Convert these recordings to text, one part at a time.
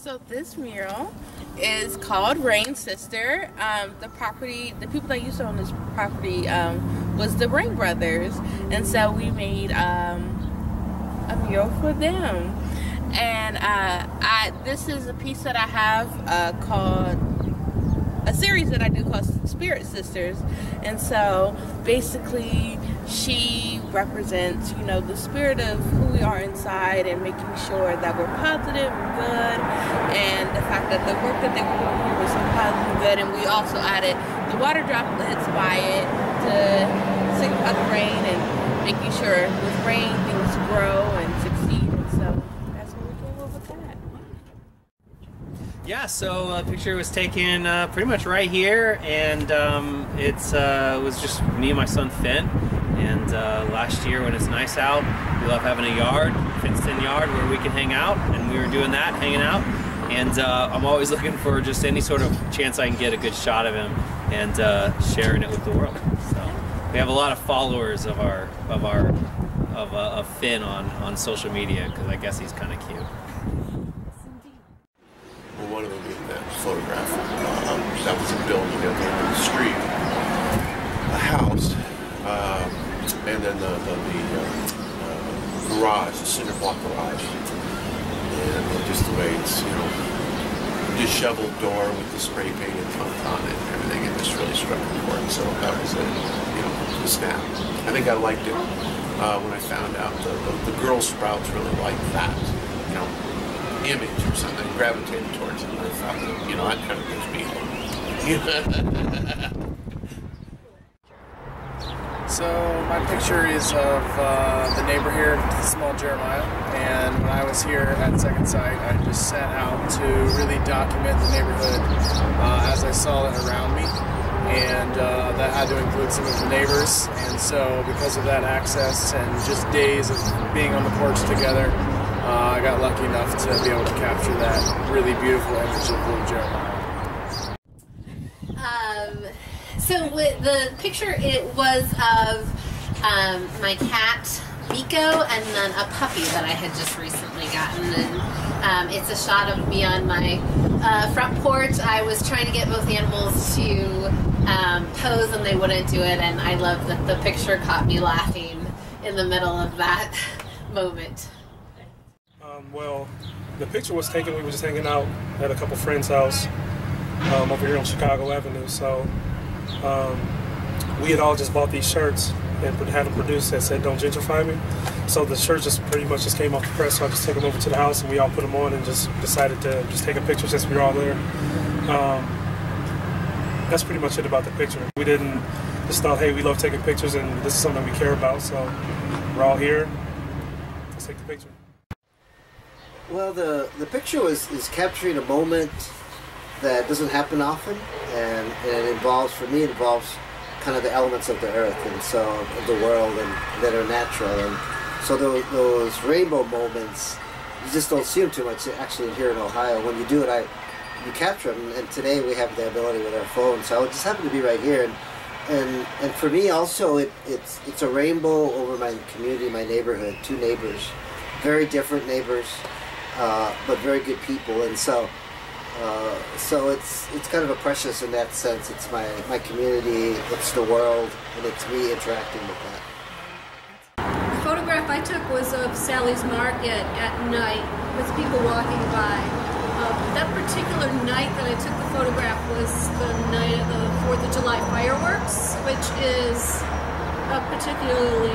So this mural is called Rain Sister. Um, the property, the people that used to own this property um, was the Rain Brothers, and so we made um, a mural for them. And uh, I, this is a piece that I have uh, called a series that I do called Spirit Sisters. And so basically, she represents, you know, the spirit of who we are inside and making sure that we're positive and good. And the fact that the work that they were doing here was so positive and good. And we also added the water droplets by it to signify the rain and making sure with rain things grow and succeed. And so that's what we came up with that. Yeah, so a picture was taken uh, pretty much right here, and um, it's uh, was just me and my son Finn. And uh, last year, when it's nice out, we love having a yard, fenced-in yard where we can hang out, and we were doing that, hanging out. And uh, I'm always looking for just any sort of chance I can get a good shot of him and uh, sharing it with the world. So we have a lot of followers of our of our of, uh, of Finn on on social media because I guess he's kind of cute. Well, one of them being that photograph. Um, that was a building of the street, a house, um, and then the, the, the uh, uh, garage, the cinder block garage, and uh, just the way it's, you know, disheveled door with the spray painted font on it and everything, it just really struck a chord. So that was a, you know, a snap. I think I liked it uh, when I found out the, the, the Girl Sprouts really liked that, you know, image or something, gravitated towards it. And I thought you know, that kind of gives me hope. So my picture is of uh, the neighbor here, the small Jeremiah, and when I was here at Second Sight, I just set out to really document the neighborhood uh, as I saw it around me, and uh, that had to include some of the neighbors. And so, because of that access and just days of being on the porch together, uh, I got lucky enough to be able to capture that really beautiful image of little Jeremiah. Um, so with the picture, it was of um, my cat Miko and then a puppy that I had just recently gotten. And um, it's a shot of me on my uh, front porch. I was trying to get both animals to um, pose, and they wouldn't do it. And I love that the picture caught me laughing in the middle of that moment. Um, well, the picture was taken. We were just hanging out at a couple friends' house um, over here on Chicago Avenue. So um, we had all just bought these shirts and had them produced that said "Don't gentrify me." So the shirts just pretty much just came off the press. So I just took them over to the house and we all put them on and just decided to just take a picture since we were all there. Um, that's pretty much it about the picture. We didn't just thought, hey, we love taking pictures and this is something we care about. So we're all here. Let's take the picture. Well, the the picture was is capturing a moment that doesn't happen often, and, and it involves for me it involves kind of the elements of the earth and so of the world and that are natural, and so those, those rainbow moments you just don't see them too much actually here in Ohio. When you do it, I you capture them, and today we have the ability with our phones. So I just happen to be right here, and and and for me also it, it's it's a rainbow over my community, my neighborhood, two neighbors, very different neighbors, uh, but very good people, and so. Uh, so it's it's kind of a precious in that sense. It's my, my community, it's the world, and it's me interacting with that. The photograph I took was of Sally's Market at night with people walking by. Um, that particular night that I took the photograph was the night of the 4th of July fireworks, which is a particularly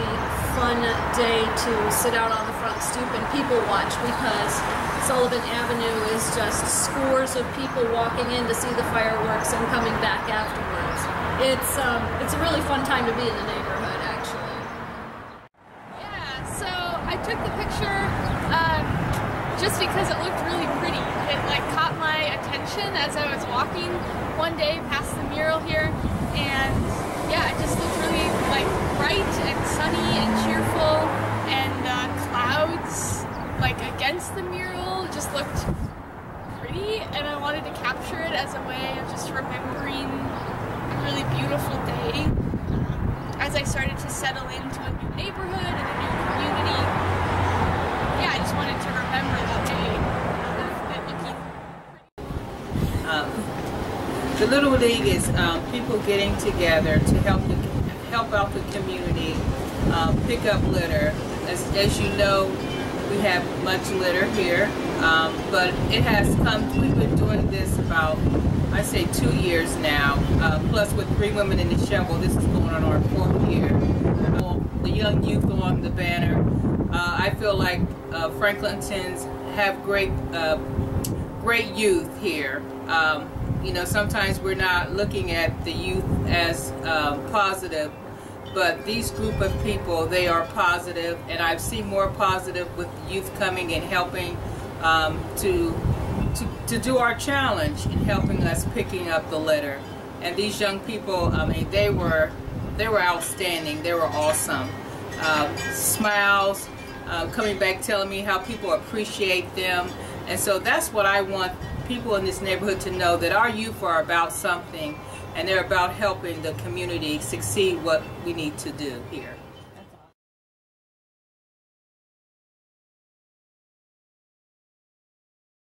fun day to sit out on the front stoop and people watch because Sullivant Avenue is just scores of people walking in to see the fireworks and coming back afterwards. It's um, it's a really fun time to be in the neighborhood, actually. Yeah, so I took the picture um, just because it looked really pretty. It like caught my attention as I was walking one day past the mural here, and yeah, it just looked really like bright and sunny and cheerful, and uh, against the mural just looked pretty, and I wanted to capture it as a way of just remembering a really beautiful day as I started to settle into a new neighborhood and a new community. Yeah, I just wanted to remember that day with the Little League is um, people getting together to help the, help out the community um, pick up litter. As, as you know, we have much litter here, um, but it has come. We've been doing this about I say two years now. Uh, plus, with three women in the shovel, this is going on our fourth year. The young youth on the banner. Uh, I feel like uh, Franklinton's have great, uh, great youth here. Um, you know, sometimes we're not looking at the youth as um, positive, but these group of people, they are positive, and I've seen more positive with youth coming and helping um, to, to, to do our challenge in helping us picking up the litter. And these young people, I mean, they were, they were outstanding. They were awesome. Uh, smiles, uh, coming back telling me how people appreciate them. And so that's what I want people in this neighborhood to know that our youth are about something and they're about helping the community succeed what we need to do here.